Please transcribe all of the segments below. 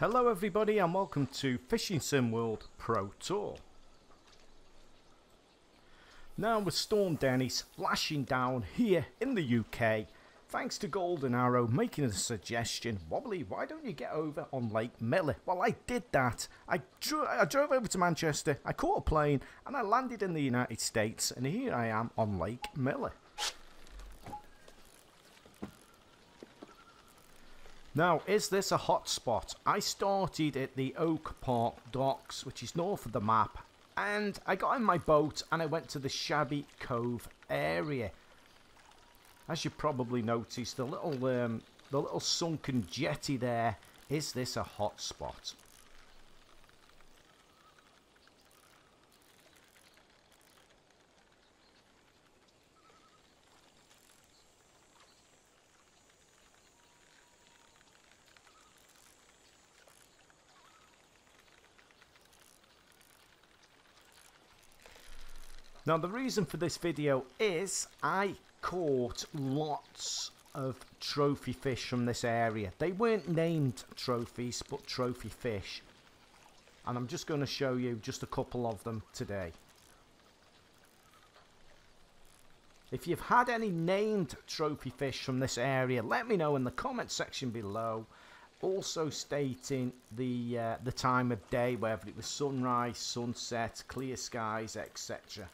Hello everybody and welcome to Fishing Sim World Pro Tour. Now with Storm Dennis splashing down here in the UK, thanks to Golden Arrow making a suggestion, Wobbly, why don't you get over on Lake Miller? Well I did that, I, dro I drove over to Manchester, I caught a plane and I landed in the United States and here I am on Lake Miller. Now, is this a hotspot? I started at the Oak Park docks, which is north of the map, and I got in my boat and I went to the Shabby Cove area. As you probably noticed, the little um, the little sunken jetty there, is this a hotspot? Now the reason for this video is I caught lots of trophy fish from this area. They weren't named trophies but trophy fish. And I'm just going to show you just a couple of them today. If you've had any named trophy fish from this area, let me know in the comment section below. Also stating the uh, the time of day, whether it was sunrise, sunset, clear skies, etc.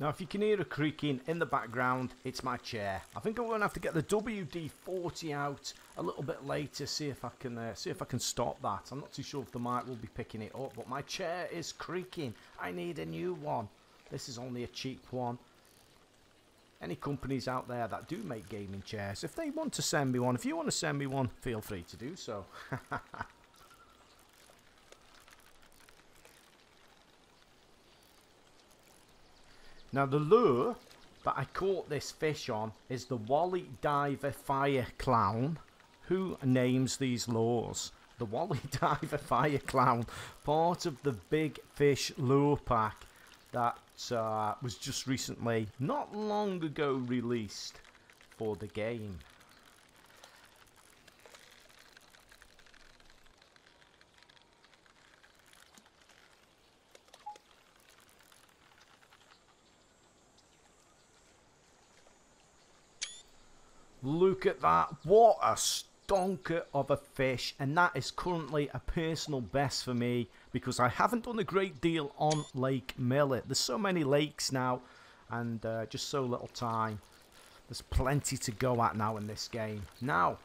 Now if you can hear a creaking in the background, it's my chair. I think I'm going to have to get the WD-40 out a little bit later, see if I can uh, see if I can stop that. I'm not too sure if the mic will be picking it up, but my chair is creaking. I need a new one. This is only a cheap one. Any companies out there that do make gaming chairs, if they want to send me one, if you want to send me one, feel free to do so. Now the lure that I caught this fish on is the Wally Diver Fire Clown. Who names these lures? The Wally Diver Fire Clown, part of the Big Fish lure pack that uh, was just recently, not long ago, released for the game. Look at that. What a stonker of a fish. And that is currently a personal best for me because I haven't done a great deal on Lake Miller. There's so many lakes now and uh, just so little time. There's plenty to go at now in this game. Now,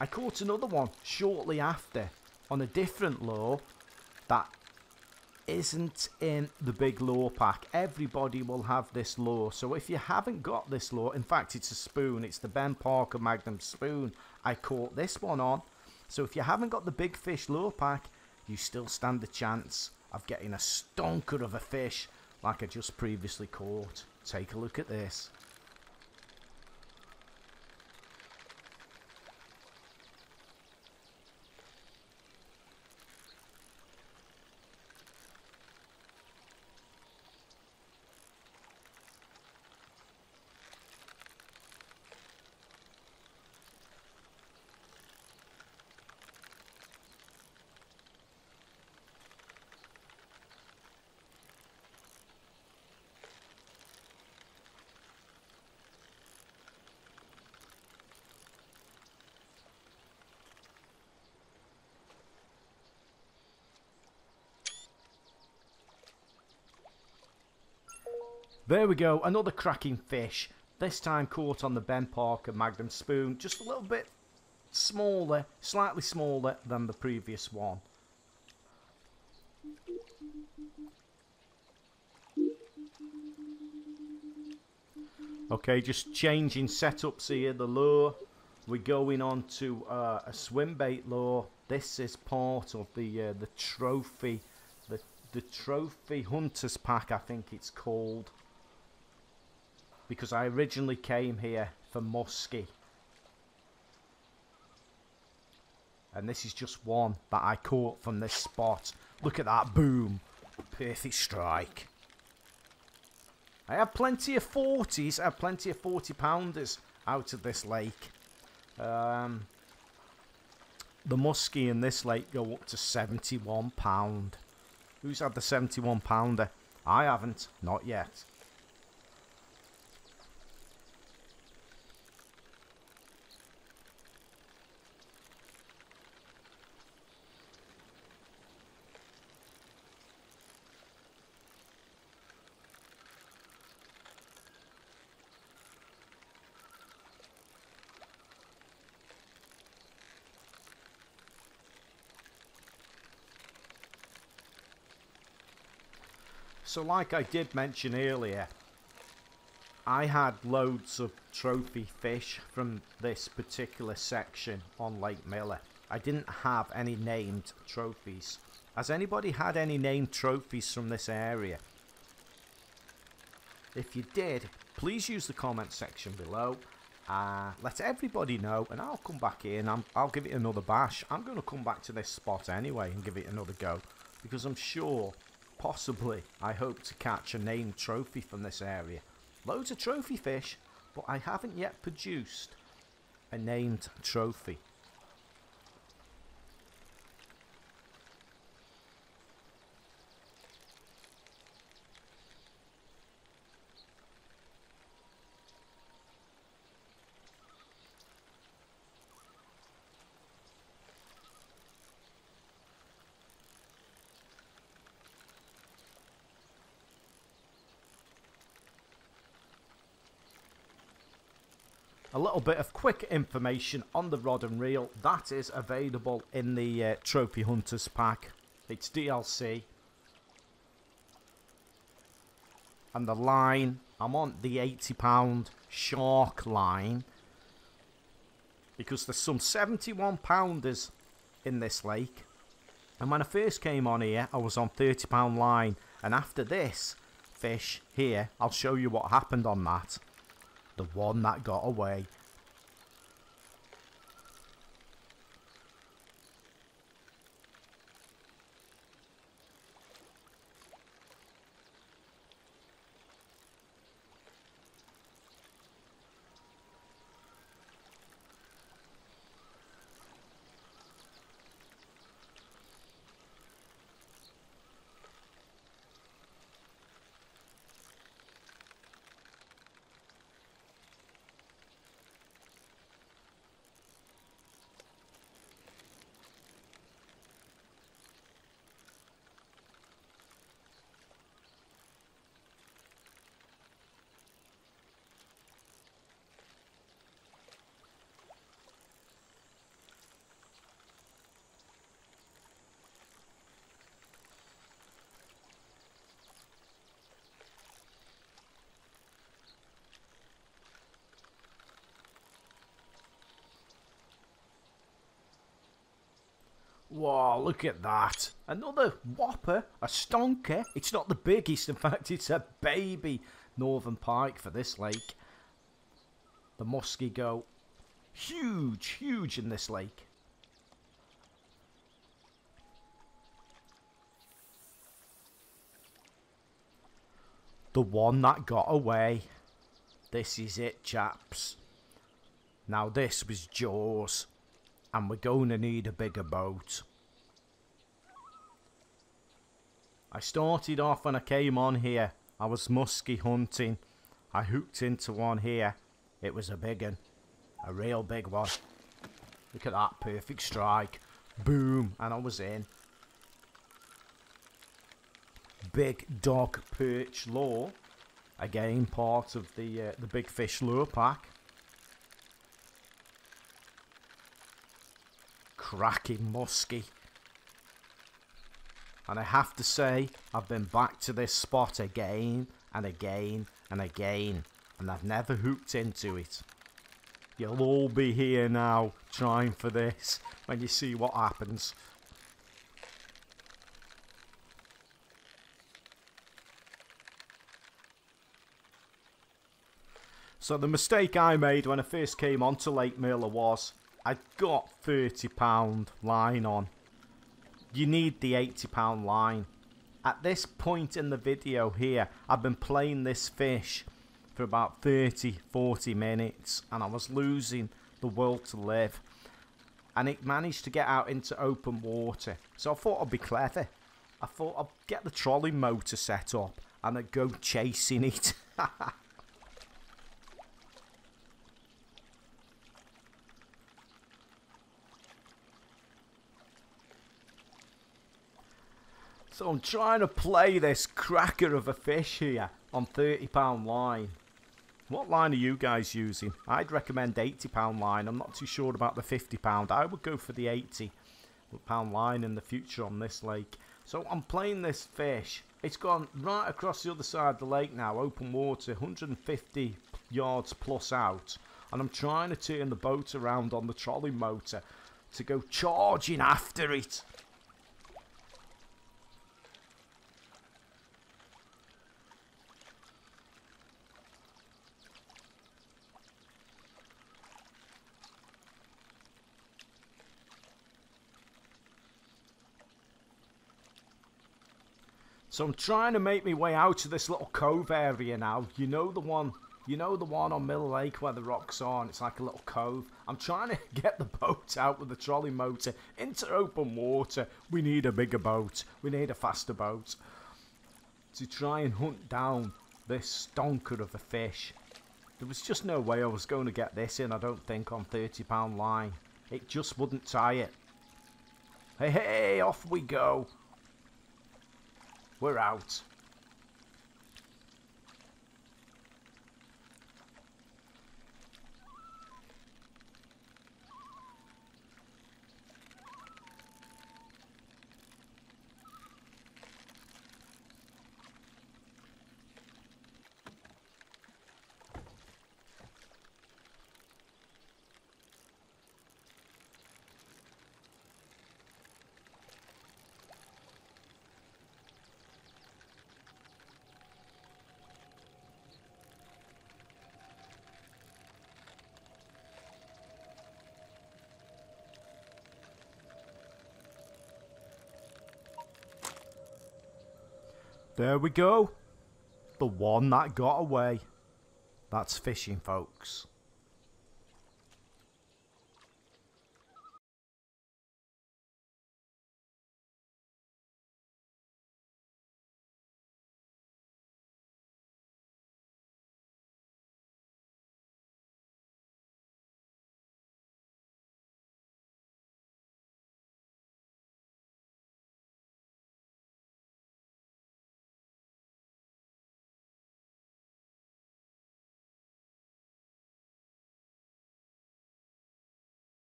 I caught another one shortly after on a different lure that isn't in the big lure pack. Everybody will have this lure. So if you haven't got this lure, in fact it's a spoon. It's the Ben Parker Magnum spoon. I caught this one on. So if you haven't got the big fish lure pack, you still stand a chance of getting a stonker of a fish like I just previously caught. Take a look at this. There we go, another cracking fish. This time caught on the Ben Parker Magnum Spoon. Just a little bit smaller, slightly smaller than the previous one. Okay, just changing setups here. The lure, we're going on to uh, a swim bait lure. This is part of the uh, the trophy, the the trophy hunters pack. I think it's called because I originally came here for muskie. And this is just one that I caught from this spot. Look at that, boom. Perfect strike. I have plenty of 40s, I have plenty of 40 pounders out of this lake. Um, the muskie in this lake go up to 71 pound. Who's had the 71 pounder? I haven't, not yet. So like I did mention earlier, I had loads of trophy fish from this particular section on Lake Miller. I didn't have any named trophies. Has anybody had any named trophies from this area? If you did, please use the comment section below. Uh, let everybody know and I'll come back in. i I'll give it another bash. I'm going to come back to this spot anyway and give it another go. Because I'm sure Possibly, I hope to catch a named trophy from this area. Loads of trophy fish, but I haven't yet produced a named trophy. A little bit of quick information on the rod and reel that is available in the uh, Trophy Hunters pack. It's DLC. And the line, I'm on the £80 shark line. Because there's some 71 pounders in this lake. And when I first came on here, I was on £30 line. And after this fish here, I'll show you what happened on that the one that got away. Whoa, look at that. Another whopper, a stonker. It's not the biggest, in fact, it's a baby northern pike for this lake. The muskie go huge, huge in this lake. The one that got away. This is it, chaps. Now this was Jaws and we're going to need a bigger boat. I started off when I came on here. I was muskie hunting. I hooked into one here. It was a big one. A real big one. Look at that perfect strike. Boom. And I was in. Big dog perch lure. Again, part of the uh, the big fish lure pack. Cracking muskie. And I have to say, I've been back to this spot again and again and again, and I've never hooked into it. You'll all be here now trying for this when you see what happens. So the mistake I made when I first came onto Lake Miller was I got £30 line on. You need the £80 line. At this point in the video here, I've been playing this fish for about 30, 40 minutes and I was losing the will to live. And it managed to get out into open water. So I thought I'd be clever. I thought I'd get the trolling motor set up and I'd go chasing it. So I'm trying to play this cracker of a fish here on £30 line. What line are you guys using? I'd recommend £80 line. I'm not too sure about the £50. I would go for the £80 line in the future on this lake. So I'm playing this fish. It's gone right across the other side of the lake now, open water, 150 yards plus out. And I'm trying to turn the boat around on the trolling motor to go charging after it. So I'm trying to make my way out of this little cove area now. You know the one, you know the one on Mill Lake where the rocks are and it's like a little cove. I'm trying to get the boat out with the trolley motor into open water. We need a bigger boat. We need a faster boat to try and hunt down this stonker of a fish. There was just no way I was going to get this in, I don't think, on £30 line. It just wouldn't tie it. Hey, hey, off we go. We're out. There we go. The one that got away. That's fishing, folks.